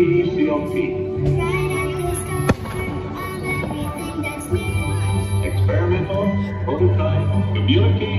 E-P-C-O-T. Experimental, prototype, community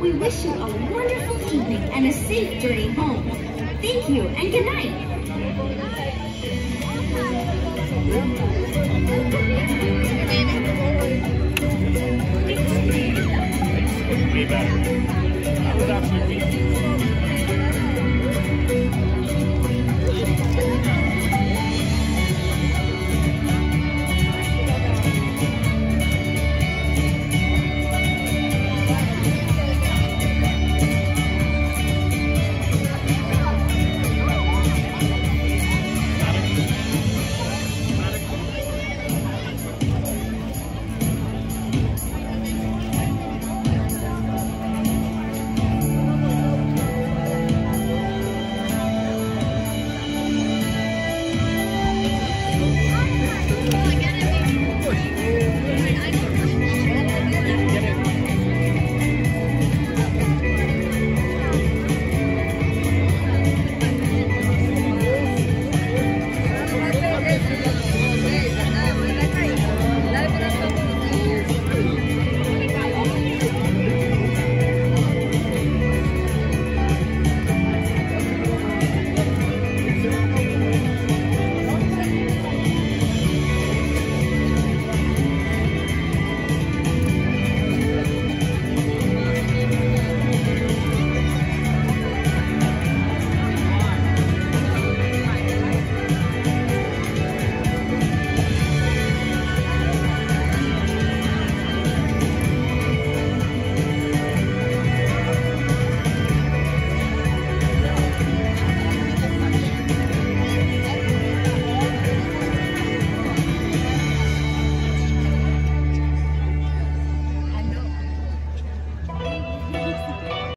We wish you a wonderful evening and a safe journey home. Thank you and good night. I actually